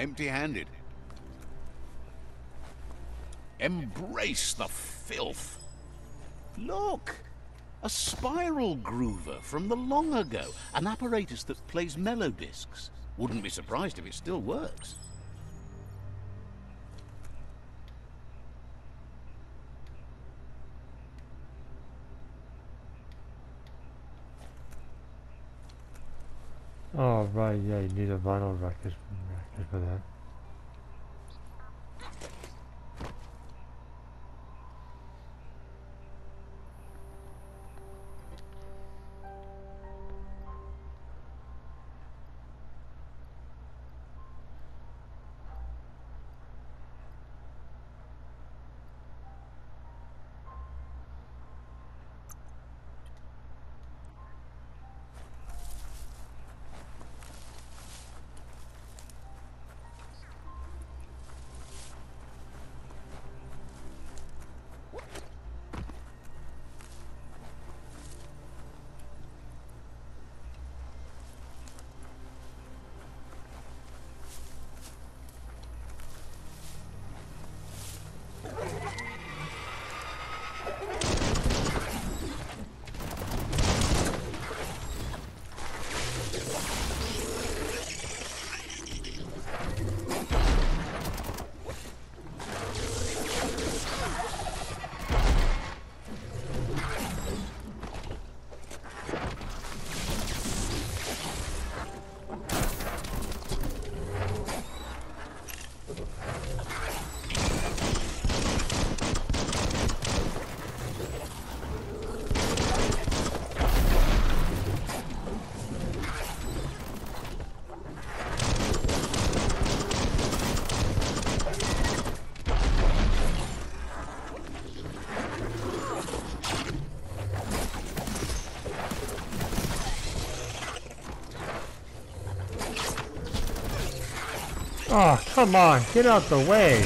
empty-handed. Embrace the filth. Look! A spiral groover from the long ago. An apparatus that plays melodiscs. Wouldn't be surprised if it still works. Oh, right, yeah, you need a vinyl record for that. Oh, come on, get out the way.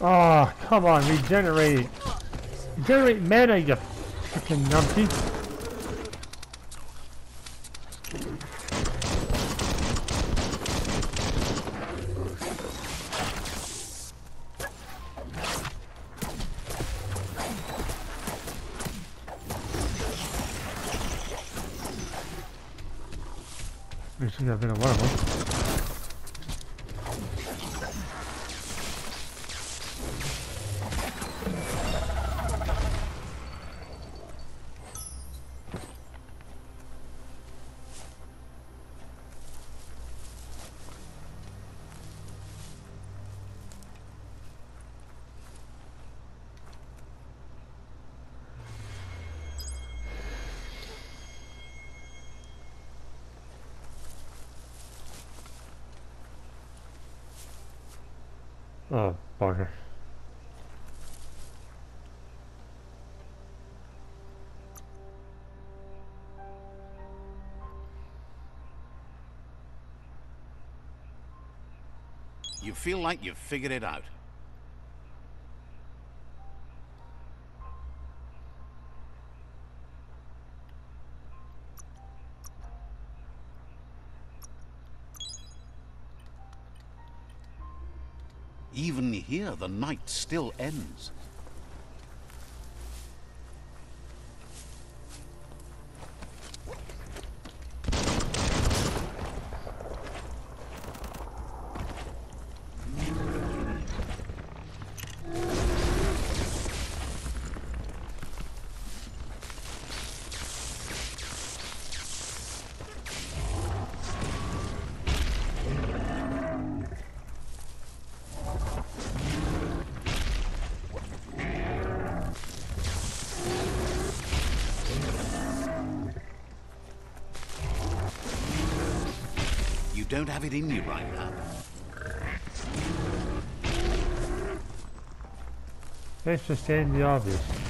Oh, come on, regenerate. Regenerate mana, you fucking numpty. We should have been Oh, bugger. You feel like you've figured it out. Here, the night still ends. Don't have it in you right now. Let's just stand the obvious.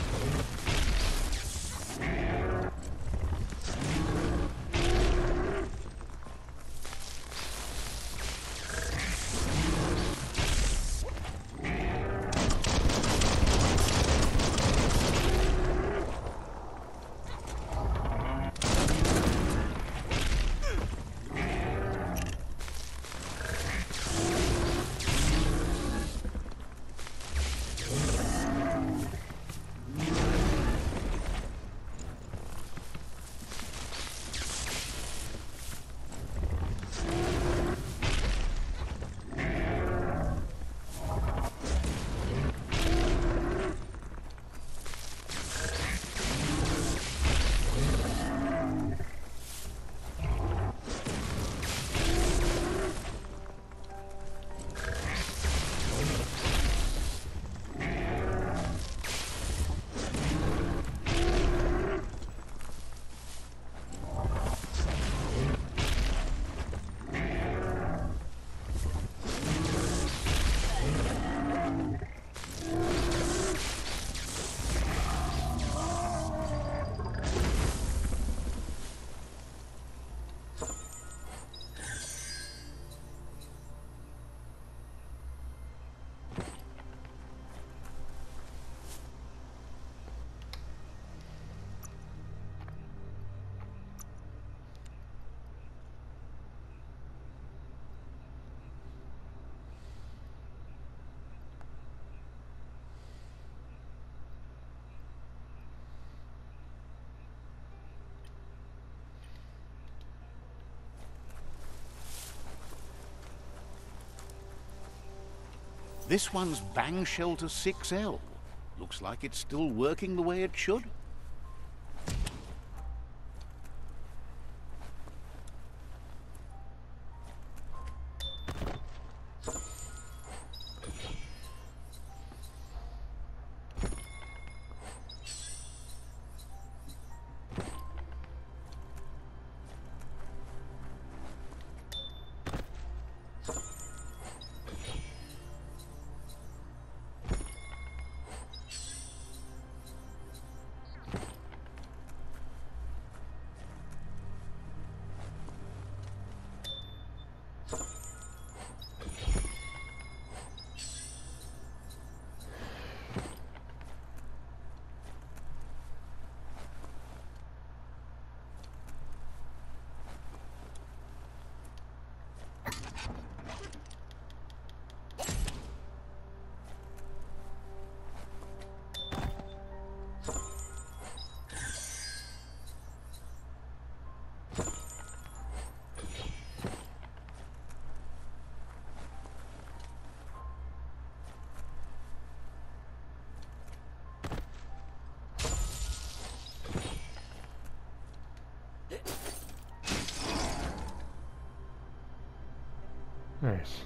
This one's Bang Shelter 6L. Looks like it's still working the way it should. Nice.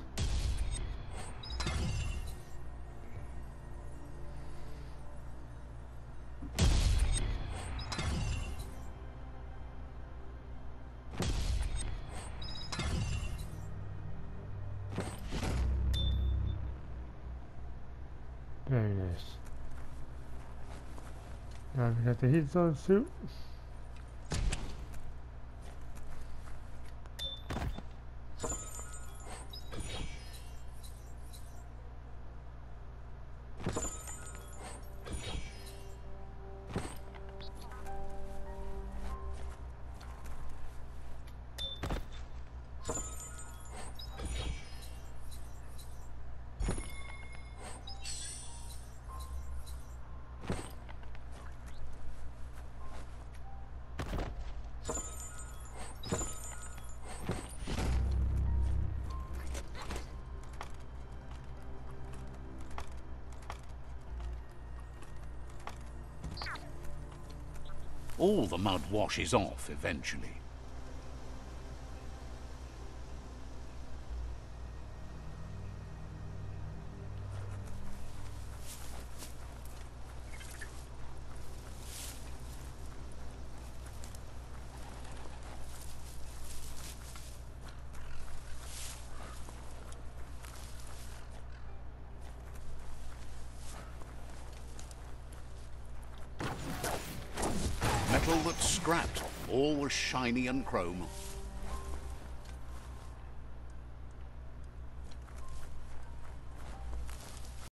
Very nice. Now we got the heat zone suit. All the mud washes off eventually. That's scrapped, all was shiny and chrome.